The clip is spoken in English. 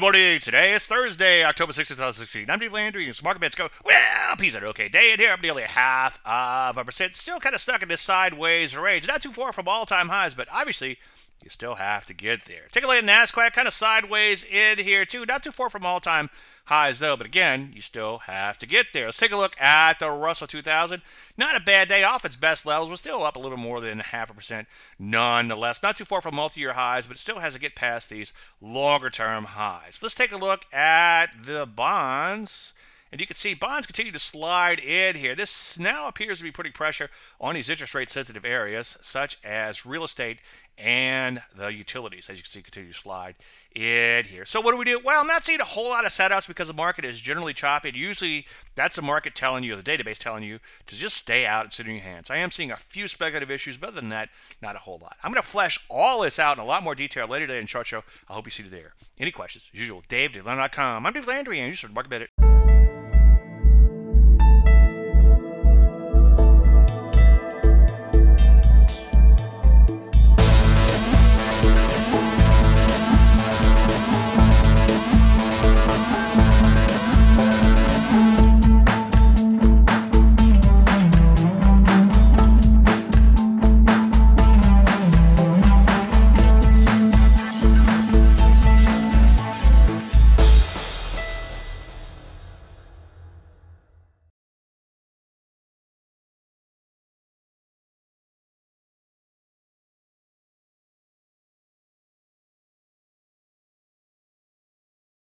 morning. Today is Thursday, October 6th, 2016. I'm Dave Landry, and market bets go, well, peace out. Okay, day in here, I'm nearly half of a percent. Still kind of stuck in this sideways range. Not too far from all time highs, but obviously you still have to get there. Take a look at NASDAQ, kind of sideways in here, too. Not too far from all time highs, though, but again, you still have to get there. Let's take a look at the Russell 2000. Not a bad day off its best levels. We're still up a little more than half a percent nonetheless. Not too far from multi year highs, but still has to get past these longer term highs. Let's take a look at the bonds. And you can see bonds continue to slide in here. This now appears to be putting pressure on these interest rate sensitive areas, such as real estate and the utilities, as you can see, continue to slide in here. So what do we do? Well, I'm not seeing a whole lot of setouts because the market is generally choppy. Usually that's the market telling you, the database telling you to just stay out and sit in your hands. I am seeing a few speculative issues, but other than that, not a whole lot. I'm going to flesh all this out in a lot more detail later today in Short Show. I hope you see you there. Any questions? As usual, Dave, DaveLandry.com. I'm Dave Landry, and you should market it.